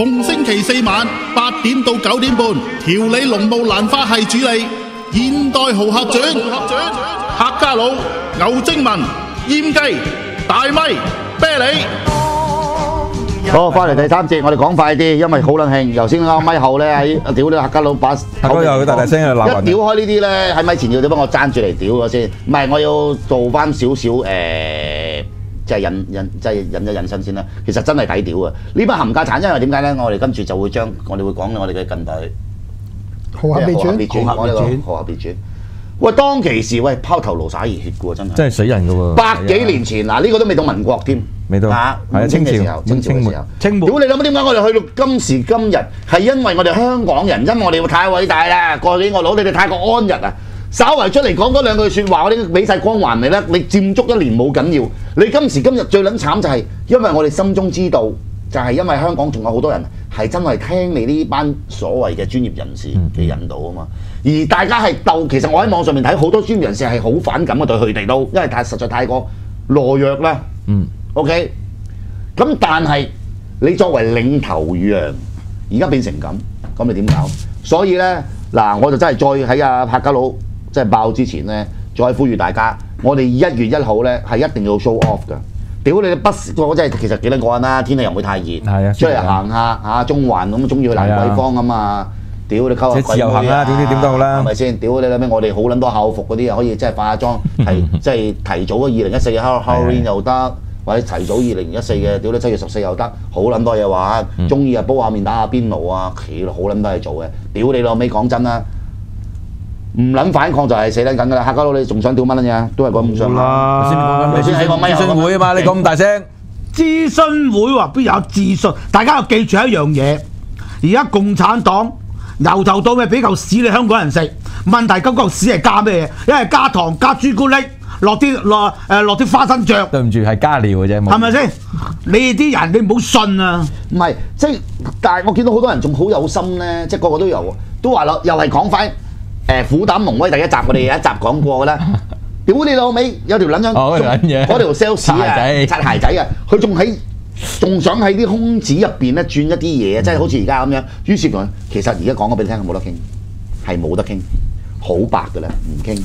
逢星期四晚八點到九點半，調理龍務蘭花系主理。現代豪客傳，客家佬、牛精文、煙雞、大咪、啤梨。好，翻嚟第三節，我哋講快啲，因為好撚興。頭先啱咪後咧喺屌你客家佬把客家又大大聲喺度鬧人一屌開呢啲咧喺咪前要點幫我爭住嚟屌咗先。唔係，我要做翻少少誒，即係引引即係引一引身先啦。其實真係抵屌啊！呢班冚家產，因為點解咧？我哋跟住就會將我哋會講我哋嘅近代豪俠別傳，傳，我呢個豪俠列傳。喂，當其時喂拋頭顱灑熱血嘅喎，真係。真係死人㗎喎！百幾年前嗱，呢個都未到民國添。未到啊，係啊清嘅時候，清朝清朝嘅時候，清末屌你諗點解我哋去到今時今日係因為我哋香港人，因為我哋太偉大啦，過年我攞你哋泰國安逸啊！稍為出嚟講多兩句説話，我哋俾晒光環你咧，你佔足一年冇緊要。你今時今日最撚慘就係，因為我哋心中知道，就係因為香港仲有好多人係真係聽你呢班所謂嘅專業人士嘅引導啊嘛。而大家係鬥，其實我喺網上面睇好多專業人士係好反感嘅對佢哋都，因為太實在太過懦弱啦。嗯。OK，咁但係你作為領頭羊，而家變成咁，咁你點搞？所以咧，嗱，我就真係再喺阿柏家佬即係爆之前咧，再呼籲大家，我哋一月一號咧係一定要 show off 㗎。屌你不，我真係其實幾撚過人啦，天氣又唔會太熱，出嚟行下嚇中環咁，中意去蘭桂坊啊嘛。屌你溝下即係自由行啦鬼妹點點都好啦係咪先？屌你諗咩？我哋好撚多校服嗰啲啊，可以即係化下妝，係即係提早咗二零一四嘅 Halloween 又得，或者提早二零一四嘅屌你七月十四又得，好撚多嘢玩。中意啊煲下面打下邊爐啊，其實好撚多嘢做嘅。屌你老尾講真啦，唔撚反抗就係死撚緊㗎啦！客家佬你仲想屌乜撚嘢？都係講唔上下。啦先講緊你先喺個咪諮詢會啊嘛，你講咁大聲，諮詢會話邊有諮詢？大家要記住一樣嘢，而家共產黨由頭到尾俾嚿屎你香港人食，問題嗰嚿屎係加咩嘢？一係加糖、加朱古力，落啲落誒落啲花生醬，對唔住係加料嘅啫，冇係咪先？你哋啲人你唔好信啊！唔係，即係，但係我見到好多人仲好有心咧，即係個個都有，都話咯，又係講翻誒虎膽龍威第一集，我哋有一集講過㗎啦。屌你老味，有條撚樣，哦嗰條嘢嗰條 sales 啊，仔擦鞋仔啊，佢仲喺仲想喺啲空子入邊咧轉一啲嘢，即係好似而家咁樣。於是乎其實而家講咗俾你聽，冇得傾，係冇得傾，好白㗎啦，唔傾。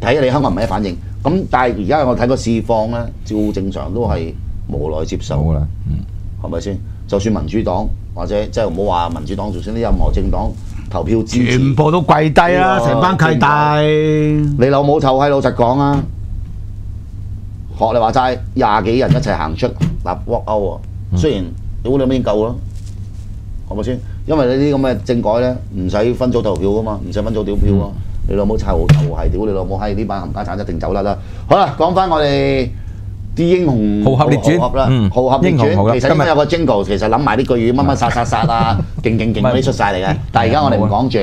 睇下你香港人咩反應。咁但係而家我睇個市況咧，照正常都係無奈接受。冇啦，嗯，係咪先？就算民主黨或者即係唔好話民主黨，就算啲任何政黨投票支持，全部都跪低啦，成班契弟。你老母臭閪，老實講啊！學你話齋，廿幾人一齊行出立 walk out 喎。雖然屌你邊夠咯，係咪先？因為你啲咁嘅政改咧，唔使分組投票噶嘛，唔使分組屌票啊！你老母臭就係屌你老母閪，呢班冚家產一定走甩啦。好啦，講翻我哋啲英雄豪俠列傳啦，嗯豪俠列傳其實今日有個 jingle，其實諗埋呢句語乜乜殺殺殺啊，勁勁勁嗰啲出晒嚟嘅。但係而家我哋唔講住，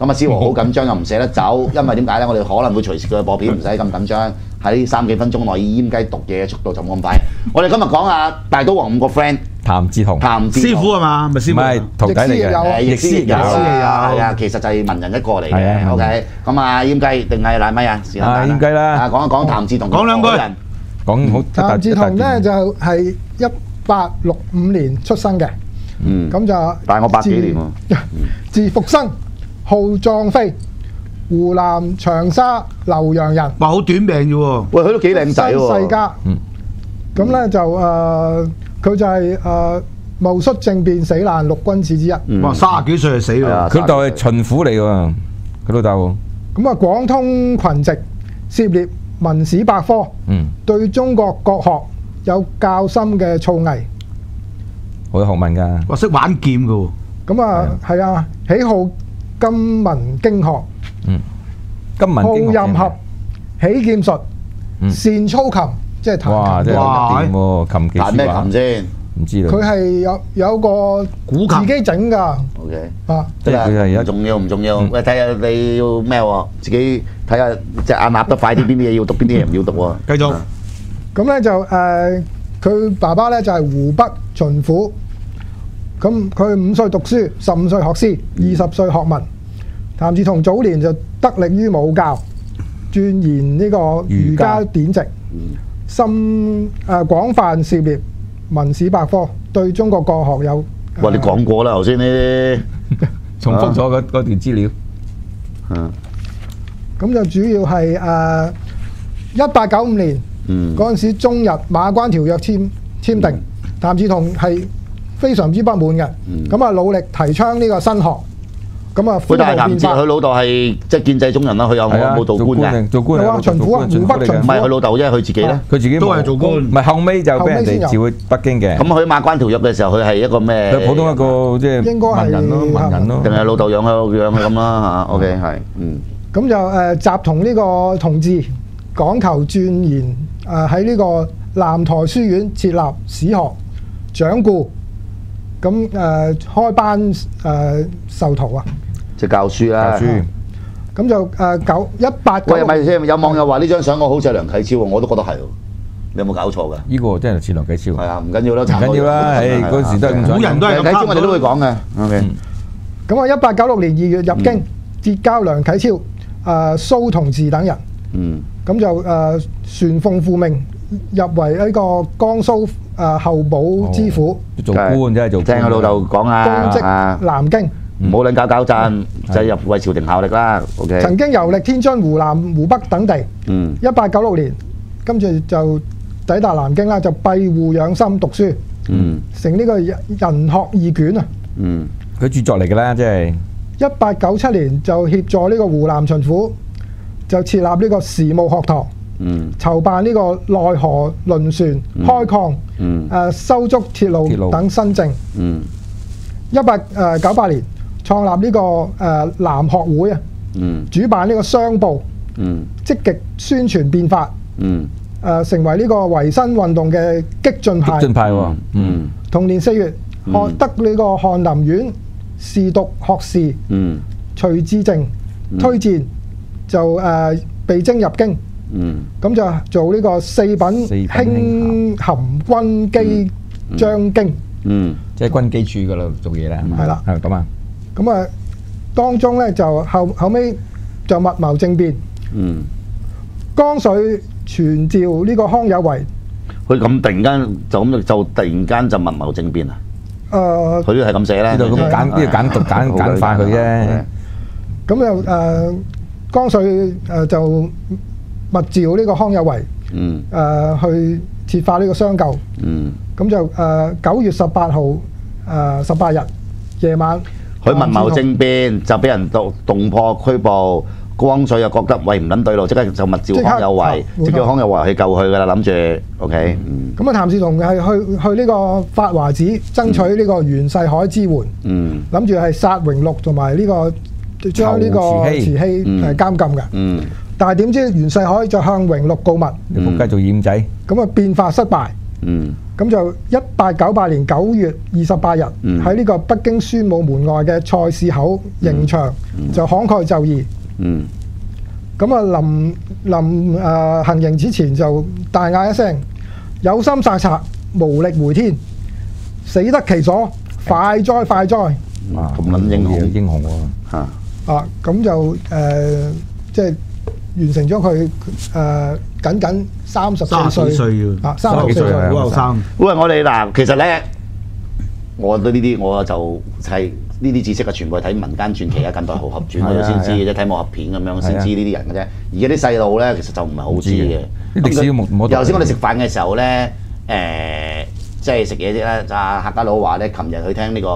咁啊思和好緊張又唔捨得走，因為點解咧？我哋可能會隨時佢播片，唔使咁緊張。喺三幾分鐘內以閹雞毒嘢嘅速度就冇咁快。我哋今日講下大刀王五個 friend，譚志同，譚志師傅啊嘛？咪師傅啊。係徒弟嚟嘅，誒，亦師亦友亦師亦友啊，係啊，其實就係文人一個嚟嘅。啊 OK，咁啊，閹雞定係奶咪啊？是但啊閹雞啦。啊，講一講譚志同講兩句。個人講好譚志同咧就係一八六五年出生嘅，嗯，咁就大我八幾年喎。字復 生，號壯飛，湖南長沙瀏陽人，哇，好短命啫喎！喂，佢都幾靚仔新世。家嗯。咁咧就誒，佢就係誒戊戌政變死難六君子之一。嗯哇，三十幾歲就死係啊喎！佢老豆係巡撫嚟喎，佢老豆，咁啊，廣通群籍，涉獵文史百科，嗯，對中國國學有較深嘅造詣。好有學問㗎，我，識玩劍嘅喎！咁啊，係啊，喜好金文經學，嗯金文經學任合，喜劍術，嗯善操琴，即係哇，彈琴。真係哇掂喎，琴技彈咩琴先唔知啦佢，係有有個古琴自己整㗎？OK。啊！即係佢係一唔重要唔重要，嗯喂睇下你要咩喎？自己睇下隻眼鴨得快啲，邊啲嘢要讀，邊啲嘢唔要讀喎。繼續咁咧就誒，佢、爸爸咧就係、湖北巡撫。咁佢五歲讀書，十五歲學詩，二十歲學文。譚志同早年就得力於武教，鑽研呢個儒家典籍，深誒、廣泛涉獵文史百科，對中國國學有喂！你講過啦，頭先呢啲，重複咗嗰嗰段資料。嗯咁就主要係誒一八九五年嗯嗰陣時，中日馬關條約簽簽訂，譚志同係非常之不滿嘅，咁啊努力提倡呢個新學，咁啊喂，呼但係譚志，變法佢。老豆係即係建制中人啦，佢有冇做官嘅？做官有啊巡撫啊湖北巡唔撫係佢老豆啫，佢自己咧啊。佢自己都係做官唔係後尾就俾人哋召去北京嘅。咁佢馬關條約嘅時候，佢係一個咩？佢普通一個即係應該係文人咯，文人咯。定係老豆養佢養佢咁啦嚇？OK 係嗯咁就誒、呃集同呢個同志講求鑽研誒喺呢個南台書院設立史學掌故，咁誒、呃、開班誒、呃受徒啊，即係教書啦。教書咁就誒九一八九喂，咪先有網友話呢張相我好似係梁啟超喎，我都覺得係喎。你有冇搞錯㗎？呢個真係似梁啟超。係啊，唔緊要啦，唔緊要啦，誒嗰時都係咁上古人都係梁啟超我哋都會講嘅。OK，咁啊一八九六年二月入京，結交梁啟超、蘇同治等人，嗯咁就旋奉父命入為呢個江蘇誒、呃、候補知府，做官真係做官。聽佢老豆講啊公啊職，南京。唔好撚搞搞震，就係入為朝廷效力啦。OK，曾經遊歷天津、湖南、湖北等地。嗯一八九六年，跟住就抵達南京啦，就閉戶養心讀書，嗯成呢個人學二卷啊。嗯佢著作嚟㗎啦，即係一八九七年就協助呢個湖南巡撫，就設立呢個時務學堂，嗯。籌辦呢個內河輪船、開礦、嗯。誒修築鐵路等新政。嗯。一八誒九八年創立呢個誒南學會啊，嗯。主辦呢個商報，嗯。積極宣傳變法。嗯。誒、成為呢個維新運動嘅激進派。激進派喎。嗯，嗯同年四月，嗯。獲得呢個翰林院士讀學士嗯徐志正推薦，就誒、被徵入京，嗯咁就做呢個四品四品輕含軍機將京。嗯即係軍機處嗰度做嘢啦。係啦係咁啊。咁啊，當中咧就後後尾就密謀政變，嗯，江水傳召呢個康有為。佢咁突然間就咁就突然間就密謀政變啊！誒、佢都係咁寫啦，呢度咁簡呢度簡讀簡簡化佢啫。咁就誒、江水誒、就密召呢個康有為。嗯誒、去設法呢個相救，嗯，咁就誒九、月十八號誒十八日夜晚，佢密謀政變就俾人動動破拘捕。光緒又覺得喂唔撚對路，即刻就密召即刻康有為即叫康有為去救佢噶啦，諗住 OK，嗯。咁啊譚嗣同係去去呢個法華寺爭取呢個袁世凱支援，嗯。諗住係殺榮祿同埋呢個將呢個慈禧。誒監禁嘅，嗯。但係點知袁世凱就向榮祿告密，你仆街做掩仔。咁啊變法失敗，嗯。咁就一八九八年九月二十八日嗯。喺呢個北京宣武門外嘅菜市口刑場就慷慨就義。嗯。咁啊，臨臨誒、呃行刑之前就大嗌一聲：有心殺賊，無力回天，死得其所，快哉快哉！哇咁撚英雄。英雄喎。嚇，啊，咁就誒、呃即係完成咗佢誒僅僅三十三十幾四歲歲啊，三十幾歲幾歲啊好後生。喂，我哋嗱，其實咧，我對呢啲我就係呢啲知識啊，全部係睇民間傳奇啊、近代豪俠傳嗰度先知嘅啫，睇武俠片咁樣先知呢啲人嘅啫。而家啲細路咧，其實就唔係好知嘅。啲歷史都冇冇有時我哋食飯嘅時候咧，誒、即係食嘢啫啦，阿客家佬話咧，琴日去聽呢個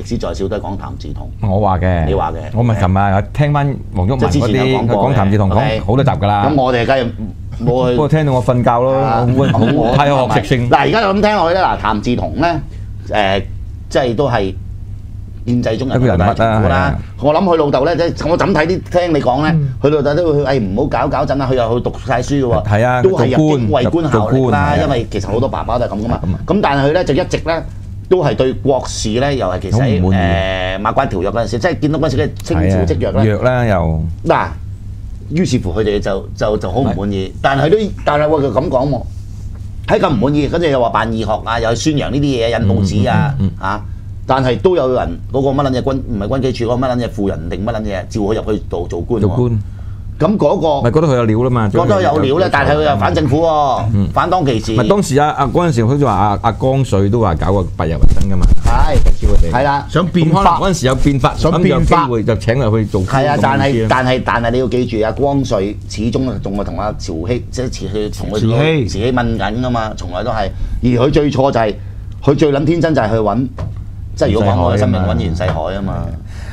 歷史在少都係講譚嗣同。我話嘅，你話嘅我咪琴日聽翻黃毓民即係之嗰啲，講譚嗣同講好多集㗎啦。咁我哋梗係冇去 不過聽到我瞓覺咯，啊好好太有學識性。嗱，而家就咁聽落去咧，嗱，譚志同咧，誒、即係都係建制中人一個人物啦政府啦。係啊。我諗佢老豆咧，即係我怎睇啲聽你講咧嗯，佢老豆都會誒唔好搞搞震啦，佢又去讀晒書嘅喎。係啊都係官京為官效力啦。因為其實好多爸爸都係咁噶嘛。咁但係佢咧就一直咧。都係對國事咧，又係其實馬關條約嗰陣時，即係見到嗰陣時嘅清朝積約咧，弱啦又。嗱，於是乎佢哋就就就好唔滿意，但係都但係喎佢咁講喎，喺咁唔滿意，跟住又話辦義學啊，又去宣揚呢啲嘢，印報紙啊嗯嗯嚇，但係都有人嗰、個乜撚嘢軍唔係軍機處嗰個乜撚嘢富人定乜撚嘢，照佢入去做做官。做官，咁嗰、個咪覺得佢有料啦嘛。覺得有料咧，但係佢又反政府喎，反當其時。咪當時啊啊嗰陣時，好似話阿阿江水都話搞個八日維新噶嘛。係係係啦。想變咁可能化嗰陣時有變法，想變法會就請佢去做。係啊，但係係但係但係你要記住啊，光緒始終仲係同阿慈禧即係慈禧同佢慈禧慈禧問緊噶嘛，從來都係。而佢最錯就係、佢最撚天真就係去揾，即係如果講我嘅生命揾袁世凱啊嘛，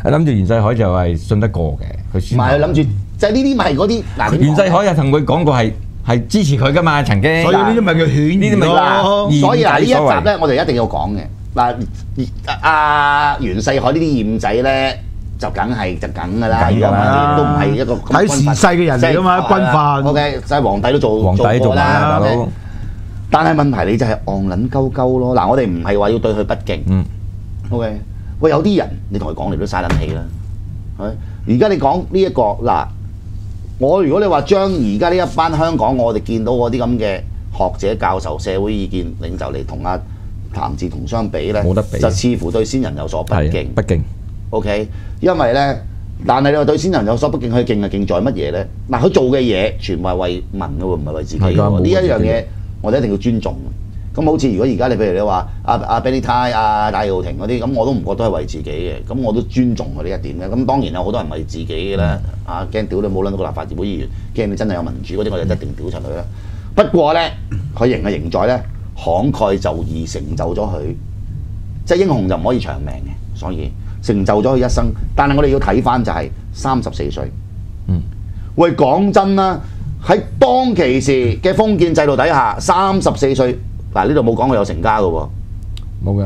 諗住袁世凱就係信得過嘅，佢唔先係佢諗住，即係呢啲咪係嗰啲嗱。袁世凱又同佢講過係係支持佢噶嘛，曾經。所以呢啲咪叫犬呢啲咪儒咯嗱。所以嗱呢一集咧，我哋一定要講嘅嗱，阿袁世凱呢啲驗仔咧。就梗係就梗㗎啦，如果唔都唔係一個咁睇時勢嘅人嚟㗎嘛即係軍閥 O K，即係皇帝都做皇帝做啦佬。但係問題你就係戇撚鳩鳩咯。嗱，我哋唔係話要對佢不敬。嗯。OK，喂，有啲人你同佢講你都嘥撚氣啦。係而家你講呢一個嗱，我如果你話將而家呢一班香港我哋見到嗰啲咁嘅學者、教授、社會意見領袖嚟同阿譚志同相比咧，冇得比就似乎對先人有所不敬。不敬。OK，因為咧，但係你話對先人有所不敬，佢敬係敬在乜嘢咧？嗱，佢做嘅嘢全部係為民嘅喎，唔係為自己嘅喎。呢一樣嘢，我哋一定要尊重。咁好似如果而家你譬如你話阿阿 Benny Tai、阿戴耀廷嗰啲，咁我都唔覺得係為自己嘅，咁我都尊重佢呢一點嘅。咁當然有好多人為自己嘅啦，啊驚屌你冇撚到個立法會議員，驚你真係有民主嗰啲，我就一定屌柒佢啦。不過咧，佢贏嘅贏在咧，慷慨就義成就咗佢。即係英雄就唔可以長命嘅，所以成就咗佢一生。但係我哋要睇翻就係三十四歲。嗯。喂，講真啦，喺當其時嘅封建制度底下，三十四歲嗱呢度冇講佢有成家嘅喎。冇㗎。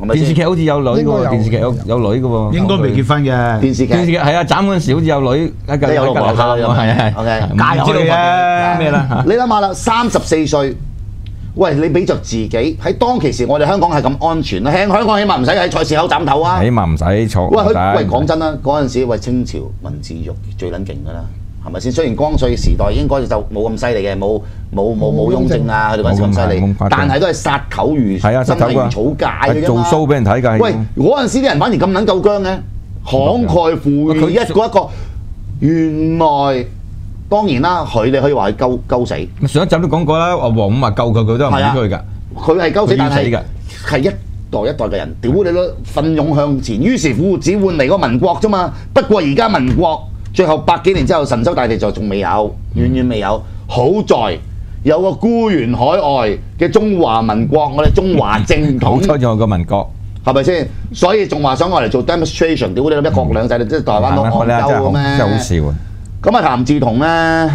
係咪先電視劇好似有女嘅喎，應該有電視劇有有女嘅喎。應該未結婚嘅。電視劇電視劇係啊，斬嗰陣時好似有女一個你有老婆一個有係係 OK 嫁入去嘅咩啦嚇你諗下啦，三十四歲。喂，你俾着自己喺當其時，我哋香港係咁安全啦，香香港起碼唔使喺菜市口斬頭啊！起碼唔使坐。喂，喂講真啦，嗰陣時喂清朝文字獄最撚勁㗎啦，係咪先？雖然光緒時代應該就冇咁犀利嘅，冇冇冇冇雍正。啊，佢哋嗰陣時咁犀利但係都係殺口如係啊，真係實頭㗎如草芥做嘛。show 俾人睇㗎。喂，嗰陣時啲人反而咁撚夠僵嘅，慷慨赴義佢一個一個，原來當然啦，佢哋可以話係鳩鳩死，上一集都講過啦，阿黃五啊救佢，佢都係唔理佢㗎。佢係鳩死，但係係一代一代嘅人，屌你都，奮勇向前，於是乎只換嚟個民國啫嘛。不過而家民國最後百幾年之後，神州大地就仲未有，遠遠未有。好在有個孤懸海外嘅中華民國，我哋中華正統。好彩仲有個民國，係咪先？所以仲話想我嚟做 demonstration，屌你諗一國兩制，你即係台灣都戇我哋真係好鳩咩？真係好笑啊！咁啊，譚志同咧，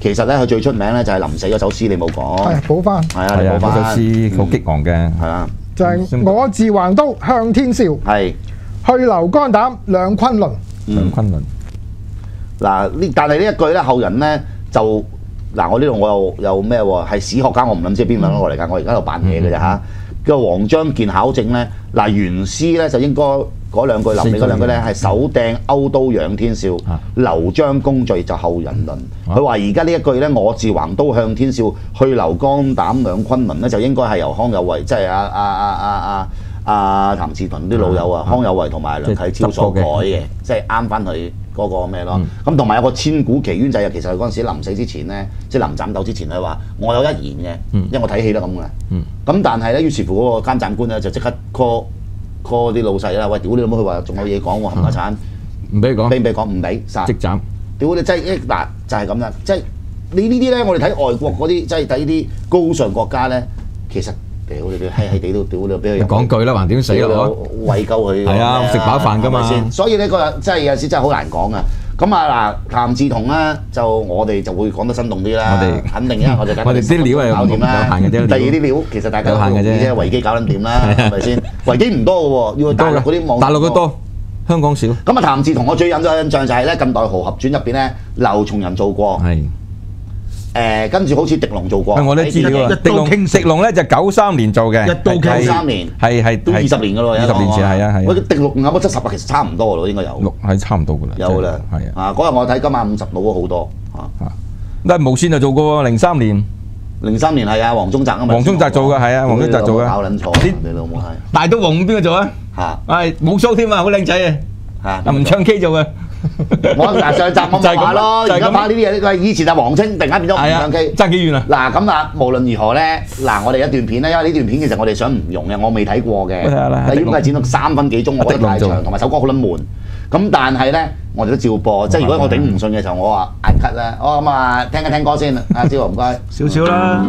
其實咧佢最出名咧就係臨死嗰首詩，你冇講。係補翻，係啊，你係啊，冇翻。嗰首詩好激昂嘅。係啊，就係我自橫刀向天笑，係去留肝膽兩昆崙。梁昆侖嗱呢，但係呢一句咧，後人咧就嗱，我呢度我又又咩喎？係史學家，我唔諗知邊揾過嚟㗎，我而家喺度扮嘢嘅啫嚇。叫黃章健考證咧，嗱原詩咧就應該嗰兩句臨尾嗰兩句咧係手掟勾刀仰天笑啊，留章功罪就後人論。啊佢話而家呢一句咧，我自橫刀向天笑，去留肝膽兩昆崙咧，就應該係由康有為，即係阿阿阿阿阿阿譚志屯啲老友啊，康有為同埋梁啟超所改嘅，即係啱翻佢嗰個咩咯。咁同埋有個千古奇冤就係其實佢嗰陣時臨死之前咧，即係臨斬鬥之前佢話我有一言嘅，因為我睇戲都咁嘅。咁但係咧，於是乎嗰個監斬官咧就即刻 call call 啲老細啦，喂，屌你老母！佢話仲有嘢講喎，冚家產，唔俾你講，俾唔俾講？唔俾殺即。斬。屌你真係一嗱就係咁啦，即係你呢啲咧，我哋睇外國嗰啲，即係睇呢啲高尚國家咧，其實屌你哋閪閪地都屌你，俾佢入講句啦，還點死屌咯？你餵鳩佢。係啊食飽飯㗎嘛先所以呢個真係有時真係好難講啊。咁啊嗱，譚志同咧就我哋就會講得生動啲啦。我哋肯定啊，我哋我哋啲料係搞掂啦。有限嘅啫第二啲料其實大家有限嘅啫啫，維基搞撚掂啦，係咪先？維基唔多嘅喎，要大陸嗰啲網大陸嘅多，香港少。咁啊，譚志同我最印象印象就係咧，近代豪俠傳入邊咧，劉松仁做過，係。誒跟住好似迪龍做過，喂我都知料啊！一刀傾城。狄龍咧就九三年做嘅，一刀傾係。三年。係係都二十年噶咯，二十年前係啊係喂，啊，狄龍有冇七十啊？其實差唔多嘅咯，應該有，六係差唔多噶啦，有啦，係啊，啊嗰日我睇今晚五十到咗好多啊，但係無線就做過喎，零三年。零三年係啊，黃宗澤啊嘛，黃宗澤做嘅係啊黃宗澤做嘅搞撚錯，啲你老母係。大都王邊個做啊？冇鬚添啊，好靚仔啊！嚇啊唔唱 K 做嘅，我嗱上集我咪就係咁話咯，而家拍呢啲嘢，佢以前就黃青，突然間變咗係啊吳尚基。爭幾遠啊？嗱咁啊，無論如何咧，嗱我哋一段片咧，因為呢段片其實我哋想唔用嘅，我未睇過嘅。但係應該係剪到三分幾鐘，我覺得太長，同埋首歌好撚悶。咁但係咧，我哋都照播。即係如果我頂唔順嘅時候，我話嗌 cut 啦。我咁啊，聽一聽歌先。阿朝唔該。少少啦。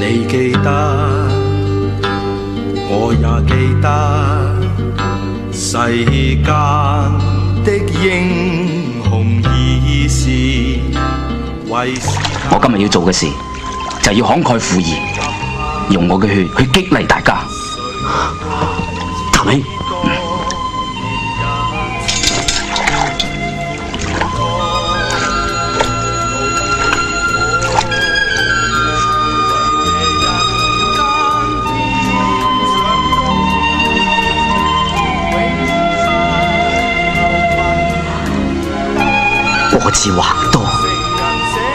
你記得，我也记得，世间的英雄已是為時我今日要做嘅事就要慷慨赴义，用我嘅血去激励大家。波似橫多，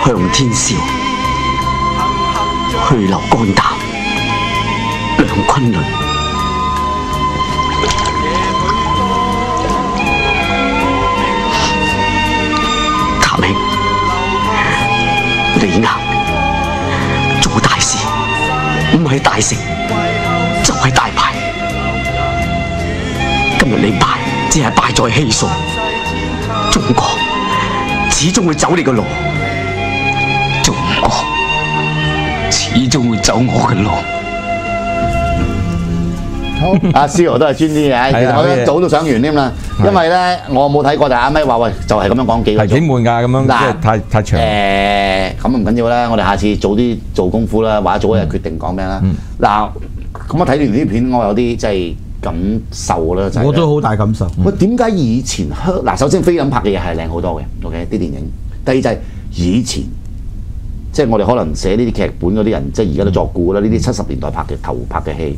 向天笑。去留肝膽，兩昆崙。譚兄，你啊，做大事唔係大成，就係大敗。今日你敗，只係敗在氣數。中國始終會走你嘅路，中國。始終會走我嘅路。阿 C 羅都係專啲嘅，其實我一早都想完添啦，因為咧我冇睇過，但係阿咪話喂，就係咁樣講幾個係幾鐘。悶㗎咁樣，即係太太長。誒，咁唔緊要啦，我哋下次早啲做功夫啦，或者早一日決定講咩啦。嗱，咁我睇完呢啲片，我有啲即係感受啦，就係我都好大感受。喂，點解以前香嗱？首先菲林拍嘅嘢係靚好多嘅，OK 啲電影。第二就係以前，即係我哋可能寫呢啲劇本嗰啲人，即係而家都作古啦。呢啲七十年代拍嘅頭拍嘅戲，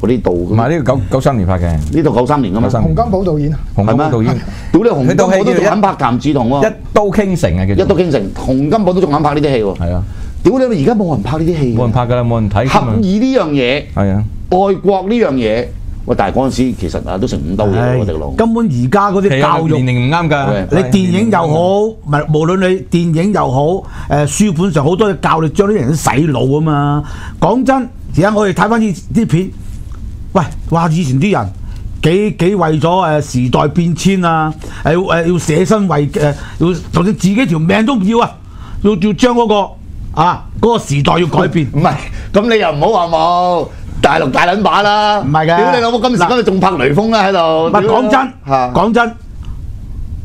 嗰啲導唔係呢個九九三年拍嘅，呢度九三年噶嘛，洪金寶導演啊，洪金寶導演屌你洪金寶都仲肯拍譚志同喎，一刀傾城啊，一刀傾城，洪金寶都仲肯拍呢啲戲喎。係啊，屌你！而家冇人拍呢啲戲，冇人拍㗎啦，冇人睇合。意呢樣嘢，係啊，愛國呢樣嘢，喂！但係嗰陣時其實啊都成五兜嘢唉喎，迪佬。根本而家嗰啲教育年齡唔啱㗎。你電影又好，唔係無論你電影又好，誒、書本上好多嘢教你將啲人洗腦啊嘛。講真，而家我哋睇翻啲啲片，喂，哇！以前啲人幾幾為咗誒時代變遷啊，誒誒要捨身為誒、要，就算自己條命都唔要啊，要要將嗰、個啊嗰、個時代要改變。唔係，咁你又唔好話冇大陸大撚把啦。唔係嘅屌你老母！今時今日仲拍雷鋒啦喺度。唔係講真，嚇講真，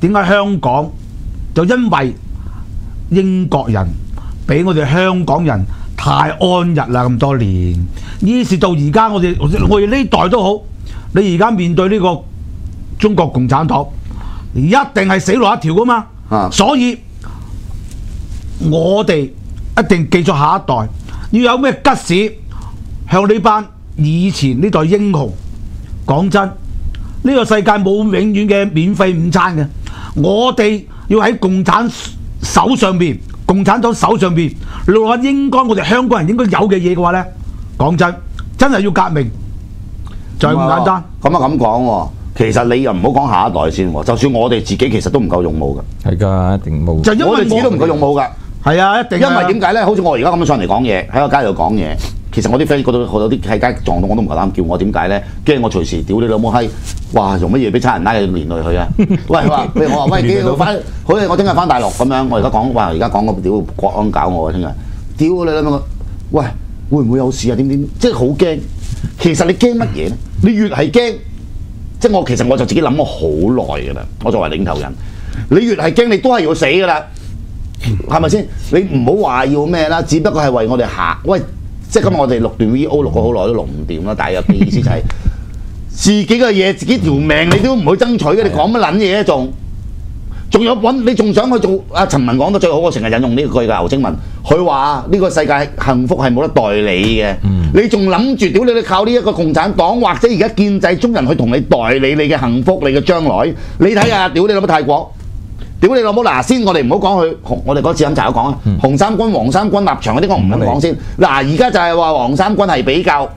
點解香港就因為英國人俾我哋香港人太安逸啦咁多年，於是到而家我哋我哋呢代都好，你而家面對呢個中國共產黨，一定係死路一條噶嘛，啊所以我哋一定記住下一代，要有咩吉士向呢班以前呢代英雄講真。呢個世界冇永遠嘅免費午餐嘅，我哋要喺共產手上邊，共產黨手上邊攞應該我哋香港人應該有嘅嘢嘅話呢，講真，真係要革命，就係咁簡單。咁啊咁講喎，其實你又唔好講下一代先喎，就算我哋自己其實都唔夠勇武㗎，係㗎，一定冇。就因為我哋自己都唔夠勇武㗎。係啊，一定因啊為點解咧？好似我而家咁樣上嚟講嘢，喺個街度講嘢，其實我啲 friend 嗰度有啲喺街撞到我都唔夠膽叫我，點解咧？驚我隨時屌你老母閪！哇，用乜嘢俾差人拉去連累佢啊？喂，佢話譬如我話喂，翻？好似我聽日翻大陸咁樣，我而家講哇，而家講個屌國安搞我啊！聽日屌你啦咁喂，會唔會有事啊？點點？即係好驚。其實你驚乜嘢咧？你越係驚，即係我其實我就自己諗咗好耐㗎啦。我作為領頭人，你越係驚，你都係要死㗎啦。係咪先？你唔好話要咩啦，只不過係為我哋行。喂，即係今日我哋錄段 V.O. 錄咗好耐都錄唔掂啦。大約嘅意思就係、自己嘅嘢、自己條命你都唔去爭取嘅，你講乜撚嘢啊？仲仲有揾你仲想去做？阿陳文講得最好，我成日引用呢句嘅牛精文，佢話呢個世界幸福係冇得代理嘅。你仲諗住屌你你靠呢一個共產黨或者而家建制中人去同你代理你嘅幸福、你嘅將來？你睇下，屌你老母泰國！屌你老母！嗱，先我哋唔好講佢紅，我哋嗰次飲茶都講啊，紅三軍、黃三軍立場嗰啲我唔肯講先。嗱，而家就係話黃三軍係比較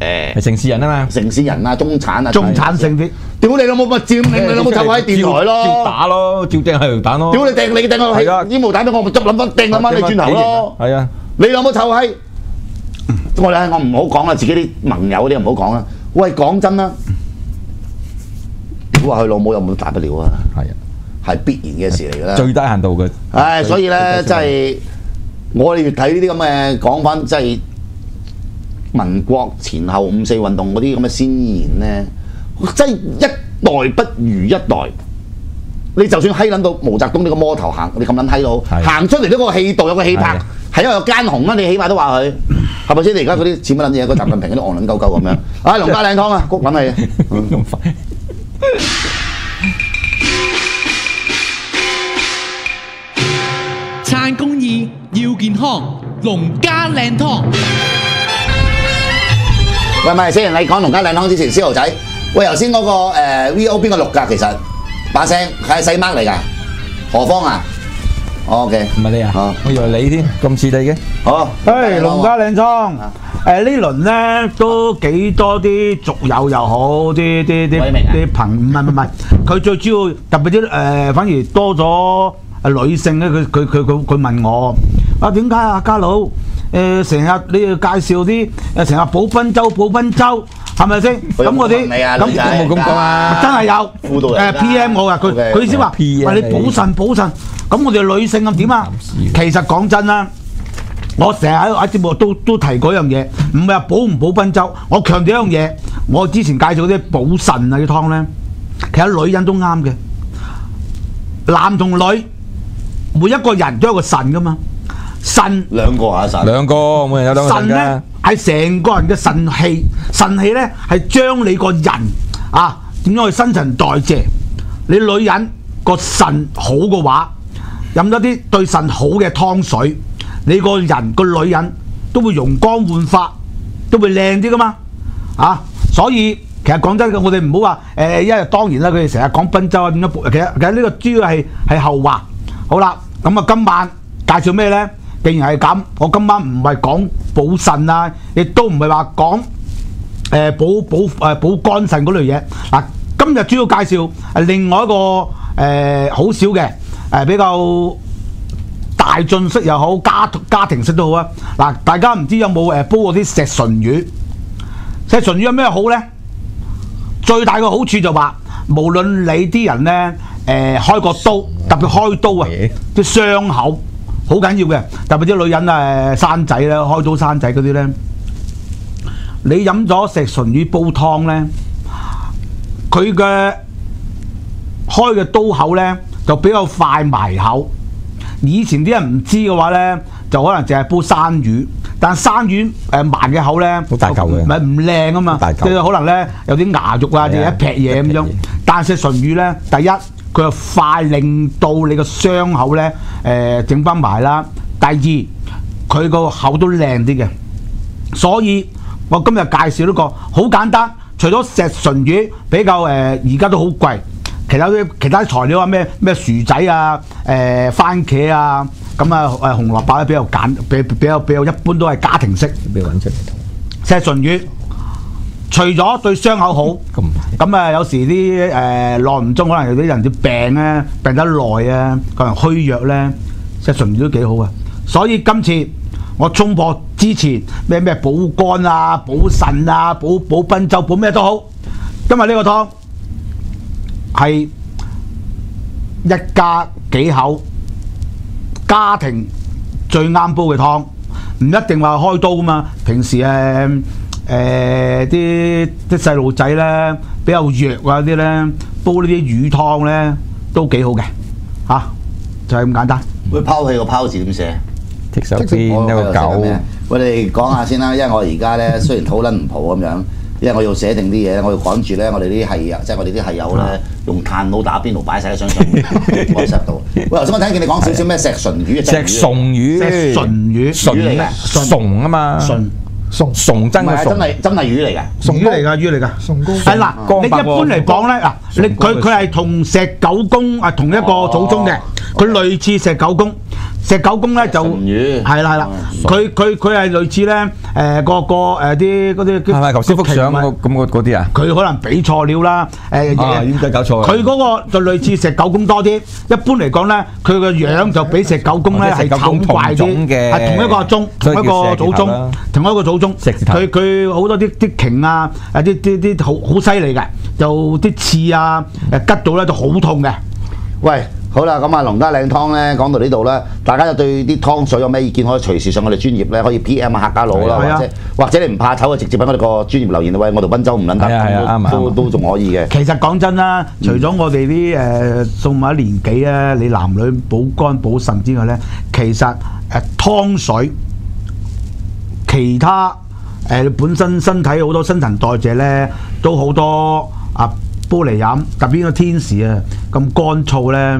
誒係城市人啊嘛，城市人啊、中產啊、中產性啲。屌你老母咪佔領你老母就喺電台照咯，打咯，照掟喺度打咯。屌你掟你掟我係啊煙霧彈俾我咪執諗翻掟撚翻你轉頭咯，係啊，你老母臭閪！我哋我唔好講啦，自己啲盟友啲唔好講啦。喂，講真啦，屌話佢老母有冇大不了啊？係啊，係必然嘅事嚟㗎啦。最低限度嘅。唉，所以咧，最真係我哋越睇呢啲咁嘅講法，即係民國前後五四運動嗰啲咁嘅先言咧，真係一代不如一代。你就算閪撚到毛澤東呢個魔頭行，你咁撚閪到行出嚟都個氣度有個氣魄係，因為有奸雄啦，你起碼都話佢係咪先？你而家嗰啲似乜撚嘢？個習近平嗰啲戇撚鳩鳩咁樣，啊，農家靚湯啊，谷撚係。咁快。撐公義要健康，農家靚湯。喂，咪先，你講農家靚湯之前，司徒仔，喂，頭先嗰個誒 V.O 邊個錄㗎？其實把聲係細麥嚟㗎，何方啊？OK，唔係你啊哦？我以為你添，咁似你嘅。好。誒，農家靚湯。誒呢輪咧都幾多啲族友又好，啲啲啲啲朋唔係唔係唔係，佢最主要特別啲誒，反而多咗誒女性咧。佢佢佢佢佢問我啊點解啊家佬誒成日你要介紹啲誒成日寶賓州寶賓州係咪先？咁嗰啲問你啊咁冇咁講啊真係有輔導人㗎誒 P.M 我啊，佢佢意思話你補腎補腎，咁我哋女性咁點啊？其實講真啦。我成日喺喺節目都都提嗰樣嘢，唔係話補唔補賓州，我強調一樣嘢，我之前介紹啲補腎啊啲湯咧，其實女人都啱嘅，男同女每一個人都有個腎噶嘛，腎兩個啊，神。兩個，每人有兩個腎腎咧㗎。係成個人嘅腎氣，腎氣咧係將你個人啊點樣去新陳代謝。你女人個腎好嘅話，飲咗啲對腎好嘅湯水，你個人個女人都會容光煥發，都會靚啲噶嘛啊！所以其實講真嘅，我哋唔好話誒，因為當然啦，佢哋成日講賓州啊點樣，其實其實呢個主要係係後話。好啦，咁啊今晚介紹咩咧？既然係咁，我今晚唔係講補腎啊，亦都唔係話講誒補補誒補肝腎嗰類嘢。嗱，今日主要介紹另外一個誒、好少嘅誒、比較大眾式又好，家家庭式都好啊。嗱，大家唔知有冇誒煲過啲石唇魚？石唇魚有咩好咧？最大嘅好處就話，無論你啲人咧誒、開個刀，特別開刀啊係，啲傷口好緊要嘅，特別啲女人誒生仔咧，開刀生仔嗰啲咧，你飲咗石唇魚煲湯咧，佢嘅開嘅刀口咧就比較快埋口。以前啲人唔知嘅話咧，就可能淨係煲生魚，但生魚誒埋嘅口咧，好大嚿嘅。唔係唔靚啊嘛，即係可能咧有啲牙肉啊，係啊定一劈嘢咁樣。但石唇魚咧，第一佢又快令到你個傷口咧誒整翻埋啦，第二佢個口都靚啲嘅。所以我今日介紹呢個好簡單，除咗石唇魚比較誒而家都好貴，其他啲其他材料啊咩咩薯仔啊、誒、番茄啊，咁啊誒紅蘿蔔咧比較簡比比較比較一般都係家庭式俾我揾出嚟。石唇魚。除咗對傷口好，咁咁啊有時啲誒耐唔中，可能有啲人啲病咧病得耐啊，可能虛弱咧，石唇魚都幾好啊。所以今次我衝破之前咩咩補肝啊、補腎啊、補補賓州、補咩都好，今日呢個湯係一家幾口家庭最啱煲嘅湯，唔一定話開刀噶嘛。平時誒誒啲啲細路仔咧比較弱啊啲咧，煲呢啲魚湯咧都幾好嘅。嚇、就係、咁簡單。會拋棄個拋字點寫？剔手邊一個狗，我哋講下先啦，因為我而家咧 雖然討論唔蒲咁樣，因為我要寫定啲嘢，我要趕住咧，我哋啲係友，即係我哋啲係友咧，用炭爐打邊爐擺晒喺相上面 WhatsApp 度。喂，頭先我聽見你講少少咩石唇魚嘅石松魚，石唇魚。唇魚嚟㗎松啊嘛，純崇崇真嘅松唔係真，係真係魚嚟嘅。魚嚟㗎，魚嚟㗎。崇高係嗱，你一般嚟講咧，嗱，你佢佢係同石狗公啊同一個祖宗嘅，佢類似石狗公，石狗公咧就係啦係啦，佢佢佢係類似咧誒個個誒啲嗰啲係咪頭先幅相咁嗰嗰啲啊？佢可能俾錯料啦，誒、啊點解搞錯啊佢嗰個就類似石狗公多啲。一般嚟講咧，佢個樣就比石狗公咧係哦即係石狗公醜怪啲，嘅係同一個宗，同一個祖宗，同一個祖宗。佢佢好多啲啲鰭啊，誒啲啲啲好好犀利嘅，就啲刺啊誒吉到咧就好痛嘅。喂，好啦，咁啊，龍家靚湯咧講到呢度啦，大家就對啲湯水有咩意見，可以隨時上我哋專業咧，可以 P.M 啊客家佬啦，或者或者你唔怕醜啊，直接喺我哋個專業留言，喂，我哋賓州唔撚得，都都仲可以嘅。其實講真啦，除咗我哋啲誒送埋年紀啊，你男女補肝補腎之外咧，其實誒、湯水其他誒、本身身體好多新陳代謝咧，都好多啊煲嚟飲，特別個天時啊咁乾燥呢，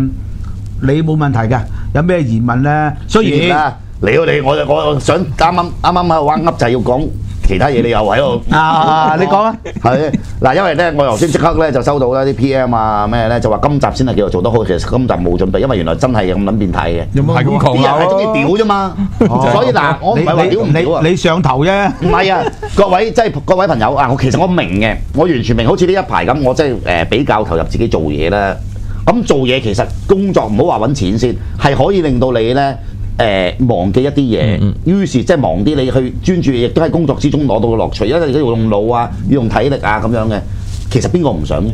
你冇問題嘅。有咩疑問呢？雖然啊，你好，你我我我想啱啱啱啱喺度玩噏就係要講其他嘢，你又喺度啊，你講啊，係嗱，因為咧，我頭先即刻咧就收到啦啲 P.M 啊咩咧，就話今集先係叫做做得好，其實今集冇準備，因為原來真係咁撚變態嘅。有冇係咁啲人狂鬧係中意屌咯。啫嘛，哦所以嗱，我唔係話你屌唔屌啊你。你上頭啫。唔係啊，各位即係各位朋友啊，我其實我明嘅，我完全明。好似呢一排咁，我即係誒比較投入自己做嘢啦。咁做嘢其實工作唔好話揾錢先，係可以令到你咧誒、忘記一啲嘢。嗯於是即係忙啲，你去專注，亦都喺工作之中攞到個樂趣。因為你都要用腦啊，要用體力啊咁樣嘅。其實邊個唔想啫？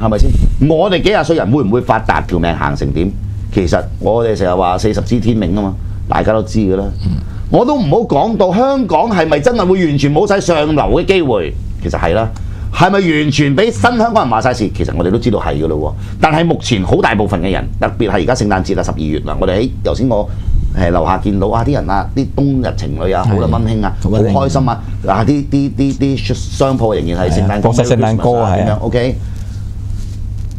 係咪先？我哋幾廿歲人會唔會發達？條命行成點？其實我哋成日話四十知天命啊嘛，大家都知㗎啦。我都唔好講到香港係咪真係會完全冇晒上流嘅機會？其實係啦。係咪完全俾新香港人話晒事？其實我哋都知道係噶咯喎。但係目前好大部分嘅人，特別係而家聖誕節啦、十二月啦，我哋喺頭先我誒樓下見到啊啲人啊，啲冬日情侶啊，好啦温馨啊，好開心啊！嗱啲啲啲啲商鋪仍然係聖誕播晒聖誕歌係啊咁樣 OK。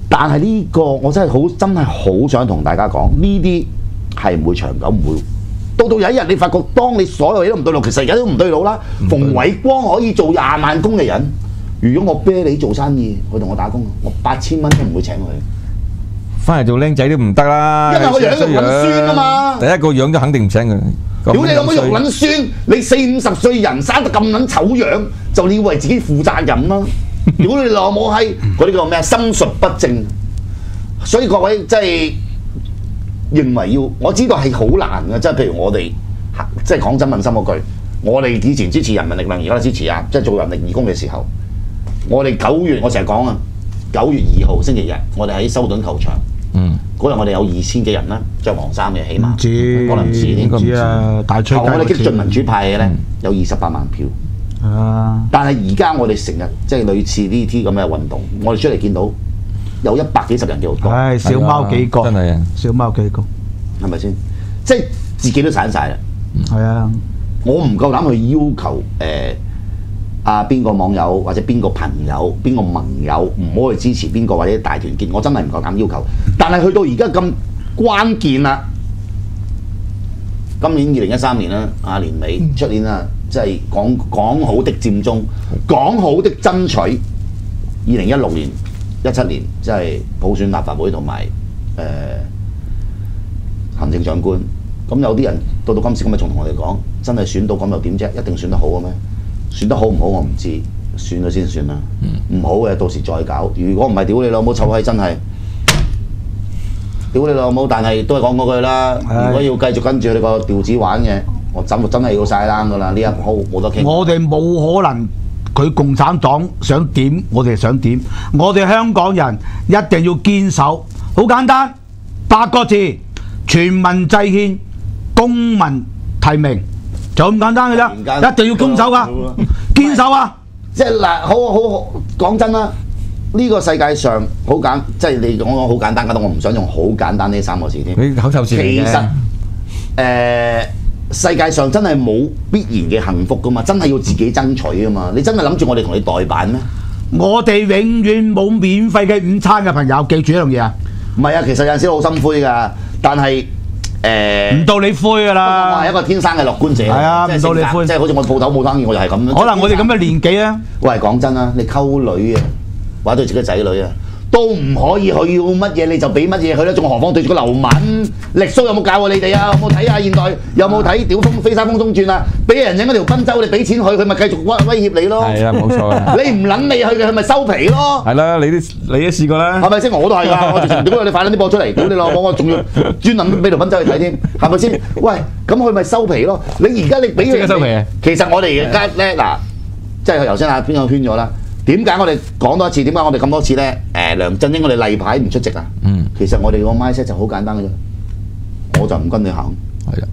但係呢個我真係好真係好想同大家講，呢啲係唔會長久，唔會。到到有一日你發覺，當你所有嘢都唔對路，其實而家都唔對路啦。馮偉光可以做廿萬工嘅人，如果我啤你做生意，佢同我打工，我八千蚊都唔會請佢。翻嚟做僆仔都唔得啦，因為我樣就撚酸啊嘛第一個樣都肯定唔請佢。咁屌你老母樣衰肉撚酸！你四五十歲人生得咁撚醜樣，就你要為自己負責任啦！屌你老母閪！嗰啲叫咩啊？心術不正。所以各位即係認為要，我知道係好難嘅，即係譬如我哋即係講真問心嗰句，我哋以前支持人民力量，而家支持啊！即係做人力義工嘅時候，我哋九月我成日講啊，九月二號星期日，我哋喺修頓球場。嗯，嗰日我哋有二千幾人啦，着黃衫嘅起碼，可能唔止添。應該唔知啊，大吹我哋激進民主派嘅咧，有二十八萬票。但係而家我哋成日即係類似呢啲咁嘅運動，我哋出嚟見到有一百幾十人幾好多，唉，小貓幾個，真係啊。小貓幾個，係咪先？即係自己都散晒啦。係啊，我唔夠膽去要求誒啊邊個網友或者邊個朋友、邊個盟友唔好去支持邊個或者大團結，我真係唔夠膽要求。但係去到而家咁關鍵啦，今年二零一三年啦，啊年尾出年啦，即係講講好的佔中，講好的爭取。二零一六年、一七年即係普選立法會同埋誒行政長官。咁有啲人到到今時今日仲同我哋講，真係選到咁又點啫？一定選得好嘅咩？選得好唔好我唔知，選咗先算啦。唔、好嘅到時再搞。如果唔係，屌你老母臭閪真係，屌你老母！但係都係講嗰句啦。如果要繼續跟住你個調子玩嘅，我真真係要晒冷噶啦。呢一鋪冇得傾。我哋冇可能。佢共產黨想點，我哋想點。我哋香港人一定要堅守，好簡單，八個字：全民制憲、公民提名，就咁簡單嘅啫。一定要攻守噶，堅守啊！即係嗱，好好好講真啦，呢、個世界上好簡，即係你講講好簡單，但我唔想用好簡單呢三個字添。你口頭禪嚟嘅其實誒、呃世界上真係冇必然嘅幸福噶嘛，真係要自己爭取噶嘛。你真係諗住我哋同你代辦咩？我哋永遠冇免費嘅午餐嘅朋友，記住一樣嘢啊！唔係啊，其實有陣時好心灰噶，但係誒。唔到你灰噶我啦係一。個天生嘅樂觀者，係啊唔到你灰即係好似我鋪頭冇生意，我就係咁樣。可能我哋咁嘅年紀啊，喂，講真啦，你溝女啊，或者對自己仔女啊，都唔可以，去要乜嘢你就俾乜嘢佢啦，仲何況對住個流民，力蘇有冇教過你哋啊？有冇睇下現代？有冇睇《屌風飛山風中轉》啊？俾人影嗰條賓州，你俾錢佢，佢咪繼續威威脅你咯。係啦，冇錯啊。你唔撚你去嘅，佢咪收皮咯。係啦，你都你都試過啦。係咪先？我都係㗎，我直情屌你快撚啲播出嚟，屌你老母，我仲要專諗俾條賓州去睇添，係咪先？喂，咁佢咪收皮咯？你而家你俾佢收皮啊其實我哋而家咧嗱，即係頭先阿邊個圈咗啦。點解我哋講多一次？點解我哋咁多次咧？誒、梁振英我哋例牌唔出席啊？嗯，其實我哋個 mindset 就好簡單嘅啫，我就唔跟你行。係啦，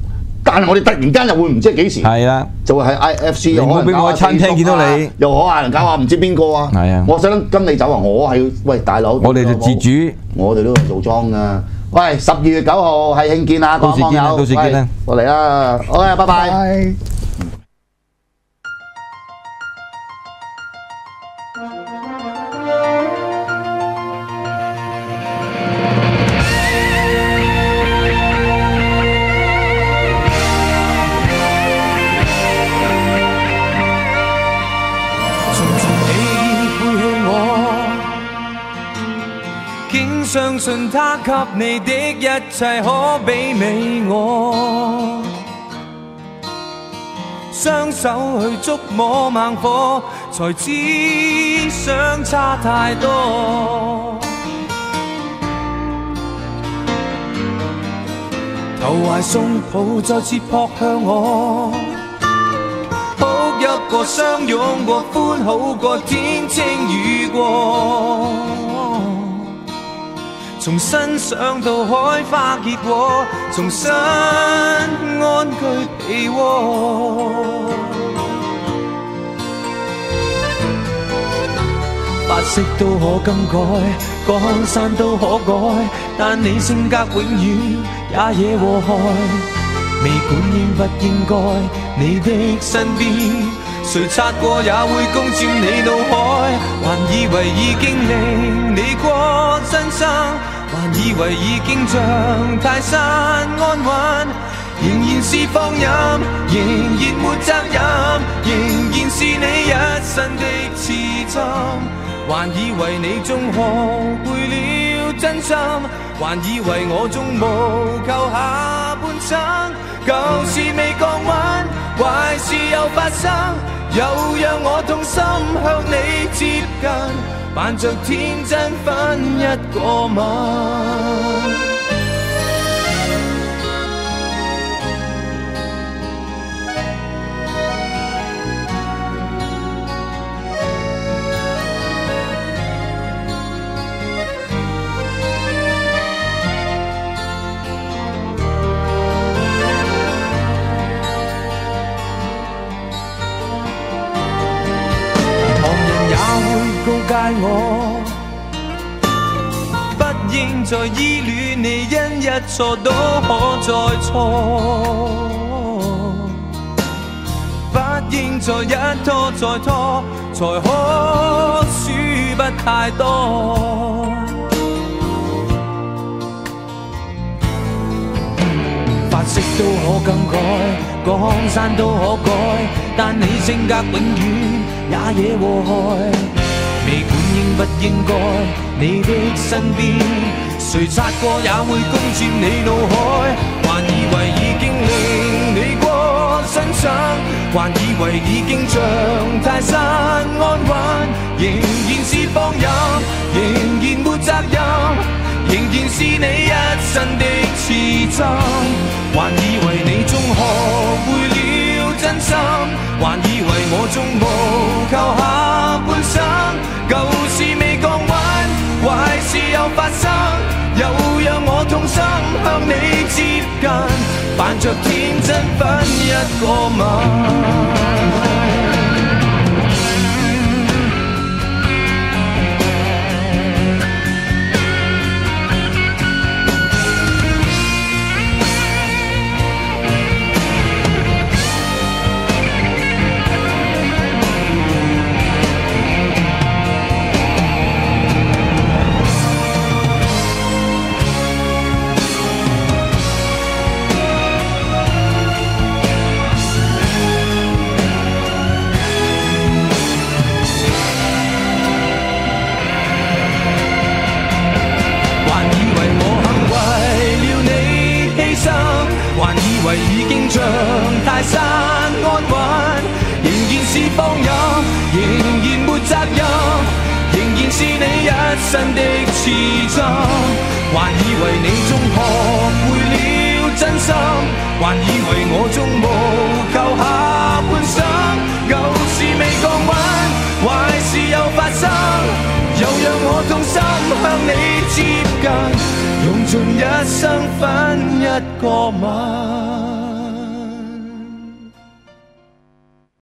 但係我哋突然間又會唔知係幾時，係啦，就會喺 IFC 你唔好俾我喺餐廳見到你又可能搞下唔知邊個啊？係啊我想跟你走啊！我係喂大佬，我哋就自主。我哋都有做莊噶。喂，十二月九號係慶建啊，各到時見啊位網友，到時見啊喂過嚟啦，好啊，拜拜。竟相信他給你的一切可媲美我。雙手去触摸猛火，才知相差太多。投懷送抱，再次撲向我。哭泣过，相擁過，歡好過，天晴雨過。重新想到开花结果，重新安居被窝。白色都可更改，江山都可改，但你性格永远也惹祸害。未管应不应该，你的身边谁擦过也会攻占你脑海，还以为已经令你过真生，还以为已經像泰山安穩，仍然是放任，仍然沒責任，仍然是你一身的刺針。還以为你终学会了真心，还以为我終無求下半生。舊事未降溫，壞事又發生，又让我痛心向你接近，扮着天真分一个吻。我，不應再依戀你，因一錯都可再錯，不應再一拖再拖，才可輸不太多。髮色都可更改，江山都可改，但你性格永遠也惹禍害。未管應不應該，你的身邊，誰擦過也會攻占你腦海，還以為已經令你過身傷，還以為已經像泰山安穩，仍然是放任，仍然沒責任。仍然是你一身的刺針，還以為你終學會了真心，還以為我終無求下半生。旧事未降温，坏事又发生，又让我痛心向你接近，扮着天真分一个吻。